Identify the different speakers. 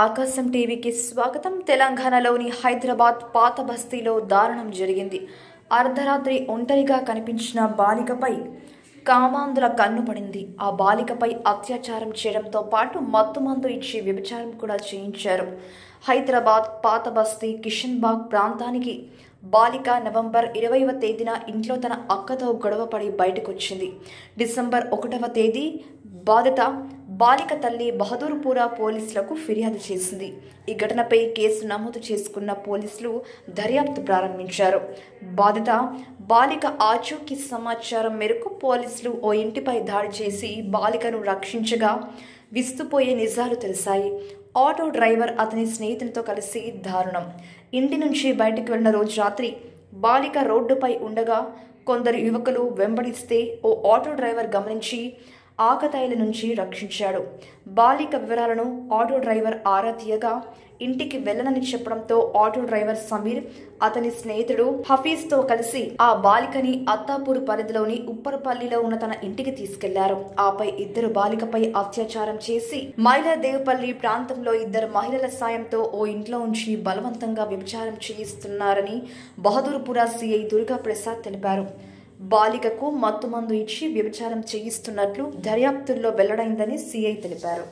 Speaker 1: ఆకాశం టీవీకి స్వాగతం. తెలంగాణలోని హైదరాబాద్ పాత బస్తీలో దారుణం జరిగింది. అర్ధరాత్రి ఒంటరిగా కనిపించిన బాలికపై కామాంధుల కన్ను పడింది. ఆ బాలికపై అత్యాచారం చేయడంతో పాటు మత్తుమందు ఇచ్చి వ్యభిచారం కూడా చేయించారు. హైదరాబాద్ పాత బస్తీ కిషన్ బాగ్ ప్రాంతానికి బాలిక నవంబర్ ఇరవైవ తేదీన ఇంట్లో తన అక్కతో గొడవపడి బయటకొచ్చింది. డిసెంబర్ ఒకటవ తేదీ బాధిత బాలిక తల్లి బహదూర్పురా పోలీసులకు ఫిర్యాదు చేసింది. ఈ ఘటనపై కేసు నమోదు చేసుకున్న పోలీసులు దర్యాప్తు ప్రారంభించారు. బాధిత బాలిక ఆచూకీ సమాచారం మేరకు పోలీసులు ఓ ఇంటిపై దాడి చేసి బాలికను రక్షించగా విస్తుపోయే నిజాలు తెలిసాయి. ఆటో డ్రైవర్ అతని స్నేహితునితో కలిసి దారుణం. ఇంటి నుంచి బయటకు వెళ్ళిన రోజు రాత్రి బాలిక రోడ్డుపై ఉండగా కొందరు యువకులు వెంబడిస్తే ఓ ఆటో డ్రైవర్ గమనించి ఆకతాయిల నుంచి రక్షించాడు. బాలిక వివరాలను ఆటో డ్రైవర్ ఆరా తీయగా ఇంటికి వెళ్ళనని చెప్పడంతో ఆటో డ్రైవర్ సమీర్ అతని స్నేహితుడు హఫీజ్తో కలిసి ఆ బాలికని అత్తాపూర్ పరిధిలోని ఉప్పరపల్లిలో ఉన్న తన ఇంటికి తీసుకెళ్ళారు. ఆపై ఇద్దరు బాలికపై అత్యాచారం చేసి మైలాదేవపల్లి ప్రాంతంలో ఇద్దరు మహిళల సాయంతో ఓ ఇంట్లో ఉంచి బలవంతంగా వ్యభిచారం చేయిస్తున్నారని బహదూర్పుర సిఐ దుర్గా ప్రసాద్ తెలిపారు. బాలికకు మత్తుమందు ఇచ్చి వ్యభిచారం చేయిస్తున్నట్లు దర్యాప్తుల్లో వెల్లడైందని సిఐ తెలిపారు.